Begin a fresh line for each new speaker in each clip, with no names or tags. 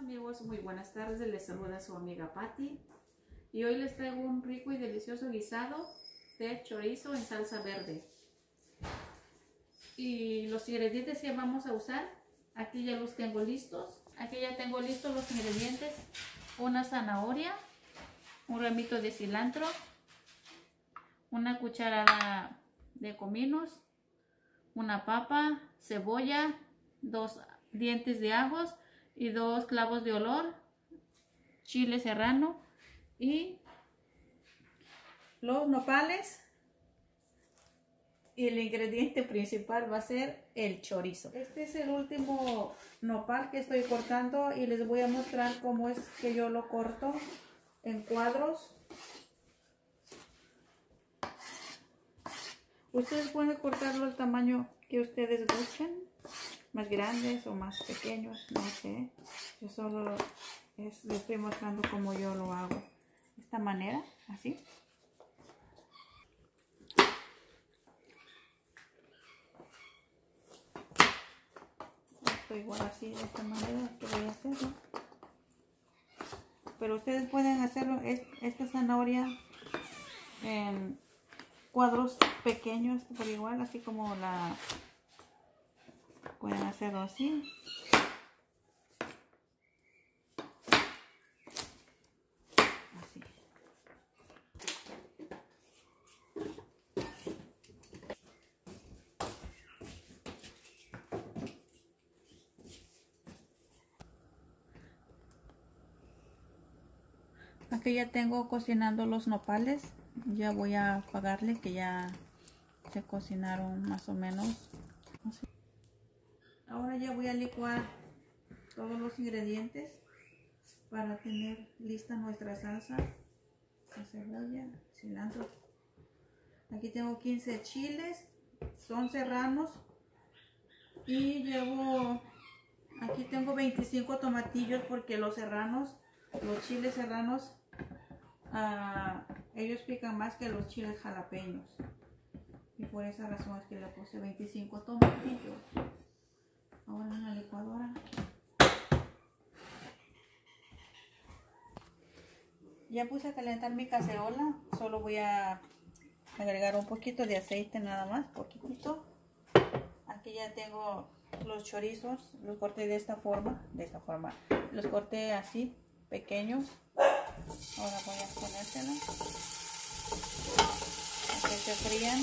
amigos, muy buenas tardes. Les saluda su amiga Patti. Y hoy les traigo un rico y delicioso guisado de chorizo en salsa verde. Y los ingredientes que vamos a usar, aquí ya los tengo listos. Aquí ya tengo listos los ingredientes. Una zanahoria, un ramito de cilantro, una cucharada de cominos, una papa, cebolla, dos dientes de ajos y dos clavos de olor, chile serrano y los nopales. Y el ingrediente principal va a ser el chorizo. Este es el último nopal que estoy cortando y les voy a mostrar cómo es que yo lo corto en cuadros. Ustedes pueden cortarlo al tamaño que ustedes gusten más grandes o más pequeños, no sé. Yo solo les estoy mostrando cómo yo lo hago. De esta manera, así. Esto igual así, de esta manera que voy a hacerlo. Pero ustedes pueden hacerlo, esta zanahoria en cuadros pequeños, por igual, así como la pueden hacerlo así. Así. Aquí ya tengo cocinando los nopales. Ya voy a apagarle que ya se cocinaron más o menos Ahora ya voy a licuar todos los ingredientes para tener lista nuestra salsa. cebolla, cilantro. Aquí tengo 15 chiles, son serranos. Y llevo, aquí tengo 25 tomatillos porque los serranos, los chiles serranos, ah, ellos pican más que los chiles jalapeños. Y por esa razón es que le puse 25 tomatillos ahora en la licuadora ya puse a calentar mi cacerola solo voy a agregar un poquito de aceite nada más poquitito. Aquí ya tengo los chorizos los corté de esta forma de esta forma los corté así pequeños. Ahora voy a ponérselos. Que se frían.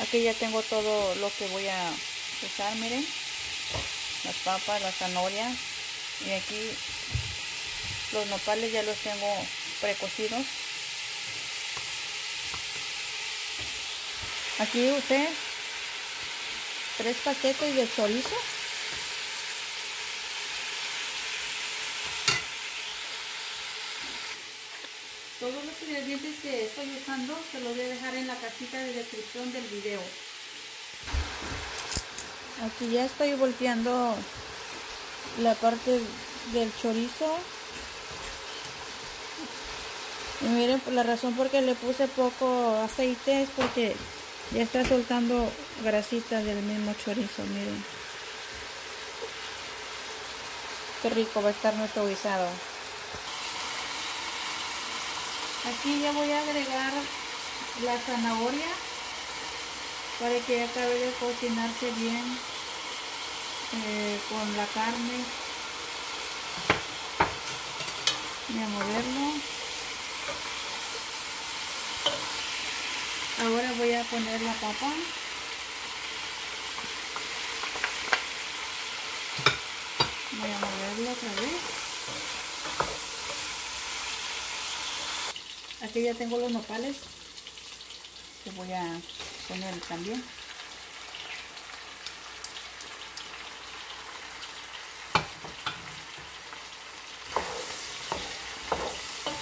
Aquí ya tengo todo lo que voy a usar miren las papas las zanahorias y aquí los nopales ya los tengo precocidos aquí usé tres paquetes de chorizo Todos los ingredientes que estoy usando se los voy a dejar en la cajita de descripción del video. Aquí ya estoy volteando la parte del chorizo. Y miren, la razón por que le puse poco aceite es porque ya está soltando grasita del mismo chorizo, miren. Qué rico va a estar nuestro guisado. Aquí ya voy a agregar la zanahoria para que acabe de cocinarse bien eh, con la carne. Voy a moverlo. Ahora voy a poner la papa. Voy a moverlo otra vez. Aquí ya tengo los nopales que voy a poner también.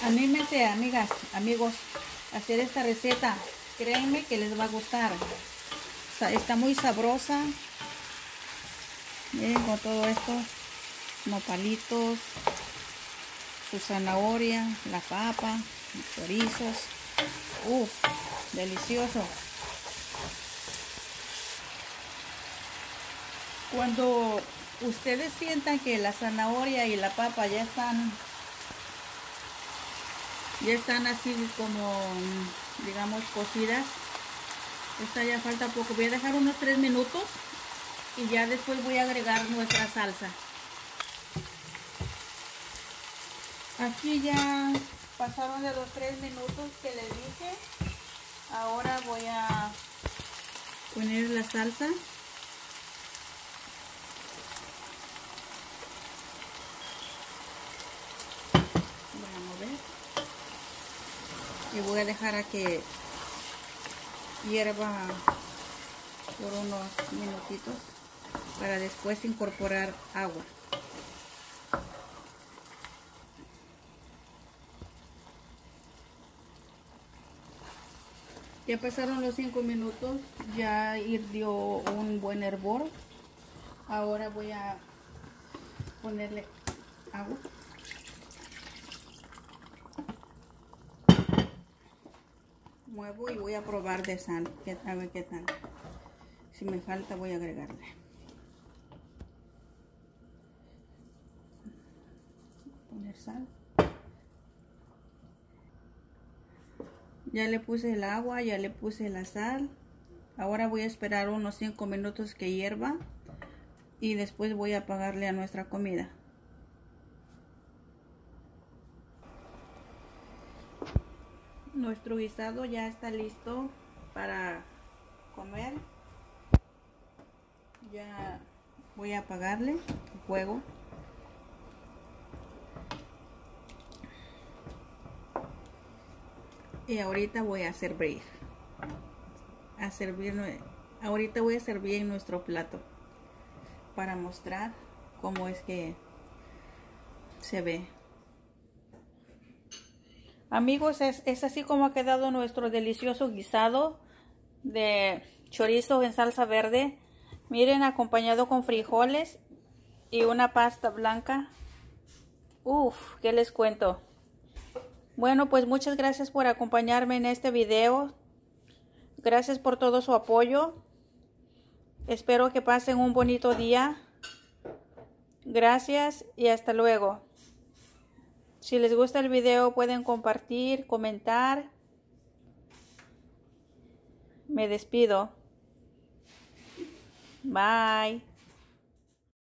Anímense, amigas, amigos, hacer esta receta. Créanme que les va a gustar. Está muy sabrosa. Miren con todo esto. Nopalitos, su zanahoria, la papa chorizos. Uf, delicioso. Cuando ustedes sientan que la zanahoria y la papa ya están ya están así como digamos cocidas esta ya falta poco. Voy a dejar unos tres minutos y ya después voy a agregar nuestra salsa. Aquí ya pasaron de los tres minutos que les dije. Ahora voy a poner la salsa y voy a dejar a que hierva por unos minutitos para después incorporar agua. Ya pasaron los 5 minutos ya hirvió un buen hervor. Ahora voy a ponerle agua y voy a probar de sal, a ver qué tal. Si me falta voy a agregarle. Poner sal. Ya le puse el agua, ya le puse la sal. Ahora voy a esperar unos 5 minutos que hierva y después voy a apagarle a nuestra comida. Nuestro guisado ya está listo para comer. Ya voy a apagarle el fuego. Y ahorita voy a servir. A servir. Ahorita voy a servir en nuestro plato. Para mostrar cómo es que se ve. Amigos, es, así como ha quedado nuestro delicioso guisado de chorizo en salsa verde. Miren, acompañado con frijoles y una pasta blanca. Uf, ¿qué les cuento? Bueno, pues muchas gracias por acompañarme en este video. Gracias por todo su apoyo. Espero que pasen un bonito día. Gracias y hasta luego. Si les gusta el video pueden compartir, comentar. Me despido. Bye.